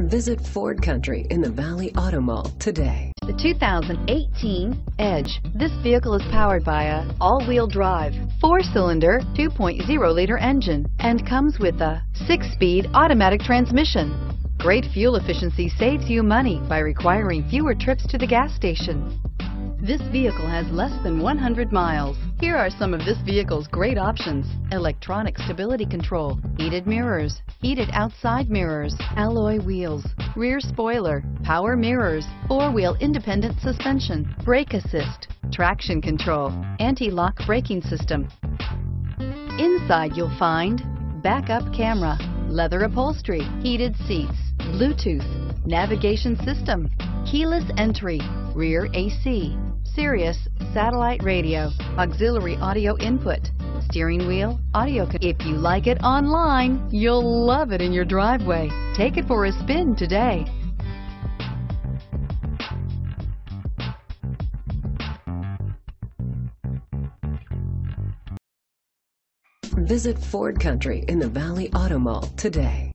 Visit Ford Country in the Valley Auto Mall today. The 2018 Edge. This vehicle is powered by a all-wheel drive, four-cylinder, 2.0-liter engine, and comes with a six-speed automatic transmission. Great fuel efficiency saves you money by requiring fewer trips to the gas station. This vehicle has less than 100 miles. Here are some of this vehicle's great options. Electronic stability control, heated mirrors, heated outside mirrors, alloy wheels, rear spoiler, power mirrors, four-wheel independent suspension, brake assist, traction control, anti-lock braking system. Inside you'll find backup camera, leather upholstery, heated seats, Bluetooth, navigation system, keyless entry, rear AC, Sirius satellite radio, auxiliary audio input, steering wheel, audio. If you like it online, you'll love it in your driveway. Take it for a spin today. Visit Ford Country in the Valley Auto Mall today.